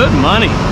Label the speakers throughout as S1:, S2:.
S1: Good money.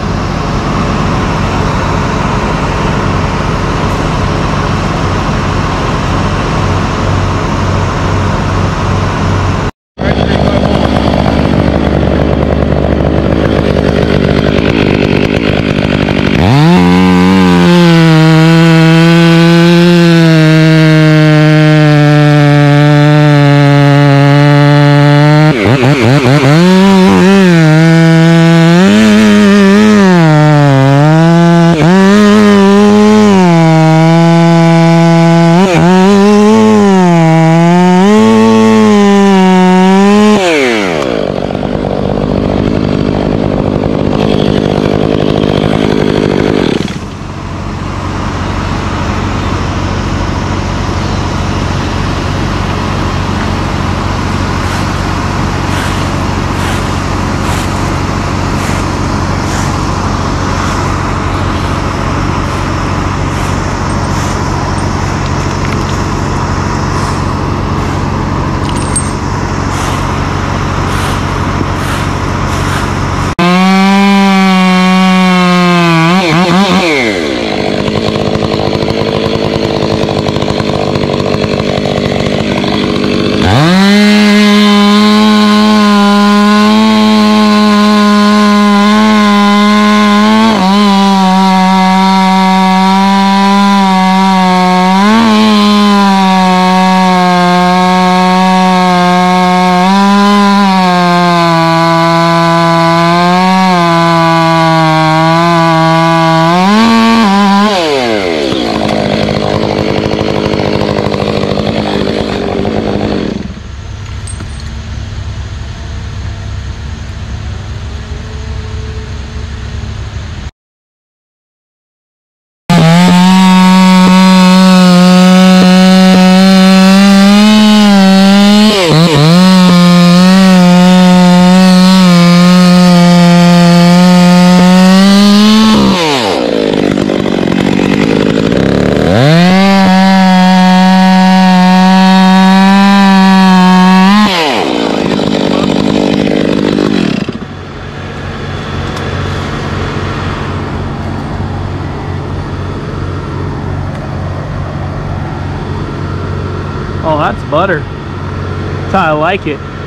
S1: Like it.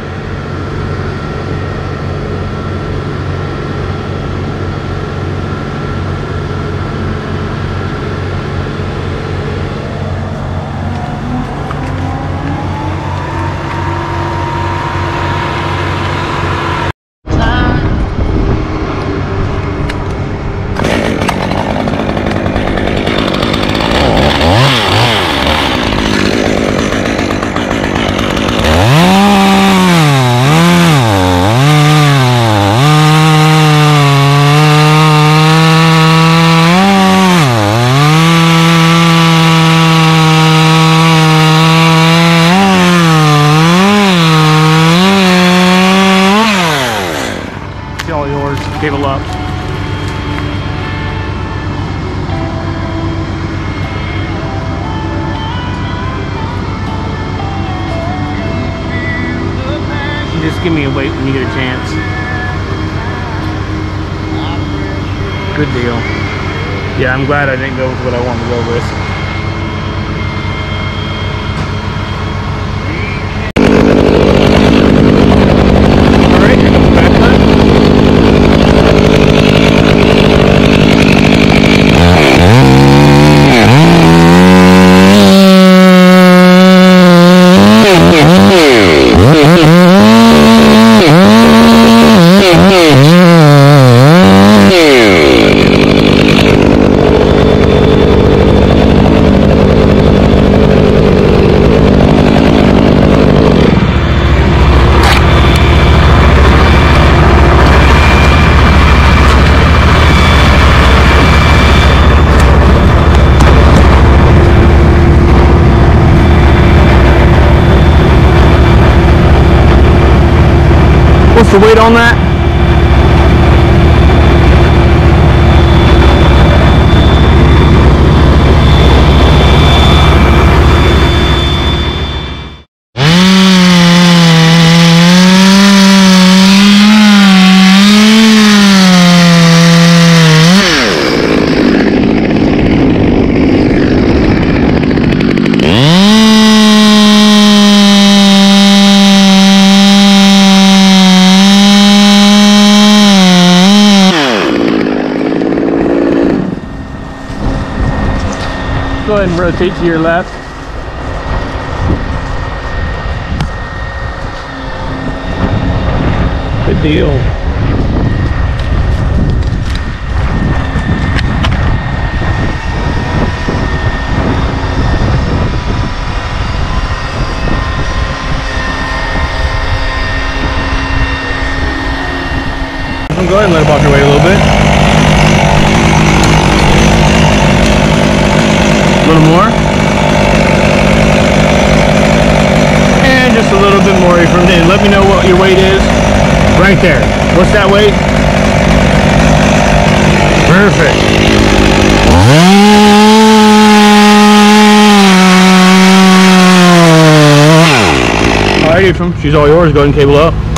S1: It's all Cable up. Just give me a weight when you get a chance. Good deal. Yeah, I'm glad I didn't go with what I wanted to go with. The weight on that? Go ahead and rotate to your left. Good deal. Go ahead and let it your weight a little bit. A little more. And just a little bit more from in. Let me know what your weight is. Right there. What's that weight? Perfect. Alrighty, from she's all yours. Go ahead and cable up.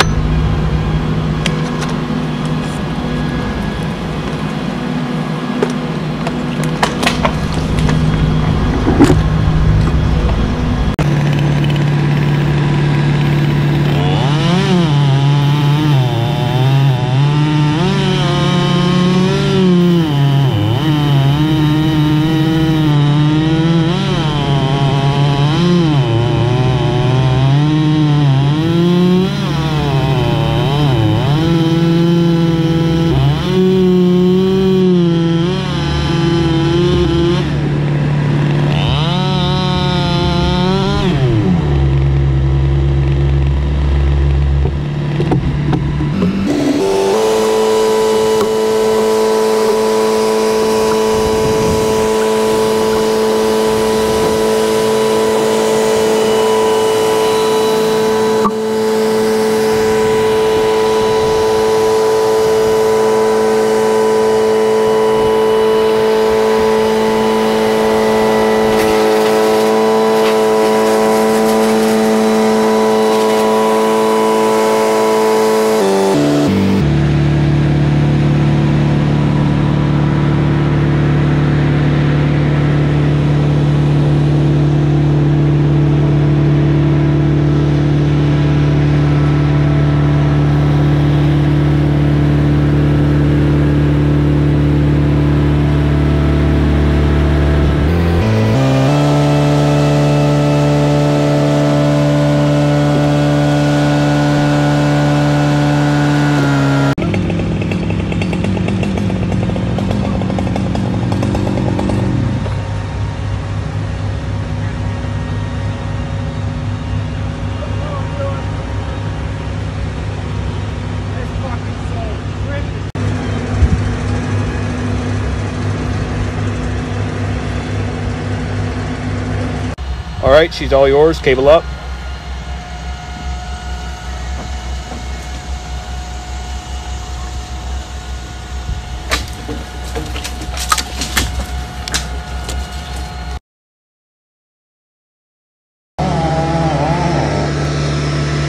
S1: Right, she's all yours. Cable up.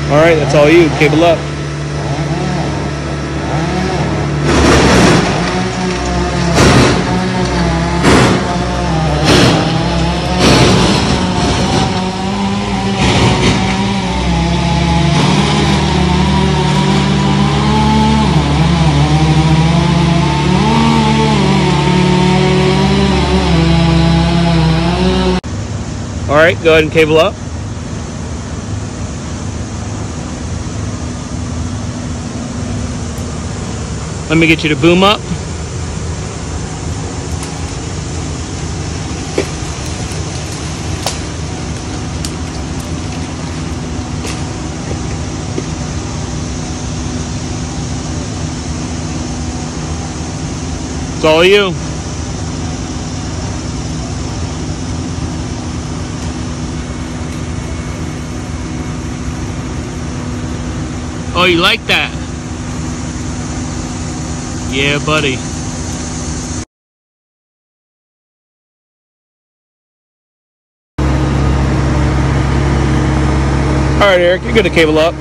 S1: All right, that's all you. Cable up. Right, go ahead and cable up. Let me get you to boom up. It's all you. Oh, you like that? Yeah, buddy. All right, Eric, you're gonna cable up.